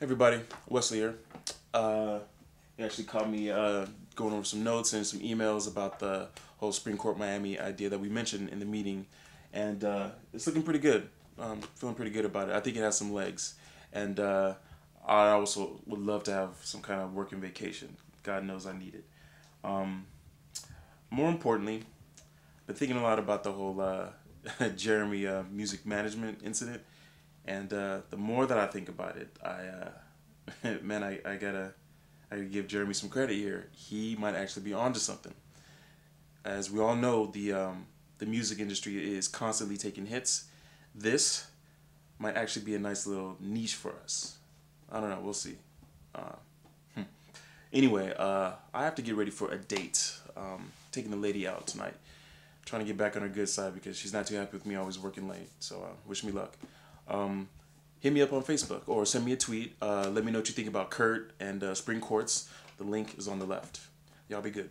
everybody, Wesley here. Uh, he actually caught me uh, going over some notes and some emails about the whole Supreme Court Miami idea that we mentioned in the meeting, and uh, it's looking pretty good. I'm feeling pretty good about it. I think it has some legs, and uh, I also would love to have some kind of working vacation. God knows I need it. Um, more importantly, I've been thinking a lot about the whole uh, Jeremy uh, music management incident, and uh, the more that I think about it, I uh, man, I, I gotta I give Jeremy some credit here. He might actually be onto something. As we all know, the um, the music industry is constantly taking hits. This might actually be a nice little niche for us. I don't know. We'll see. Uh, hmm. Anyway, uh, I have to get ready for a date. Um, taking the lady out tonight. Trying to get back on her good side because she's not too happy with me always working late. So uh, wish me luck. Um, hit me up on Facebook or send me a tweet. Uh, let me know what you think about Kurt and uh, Spring Courts. The link is on the left. Y'all be good.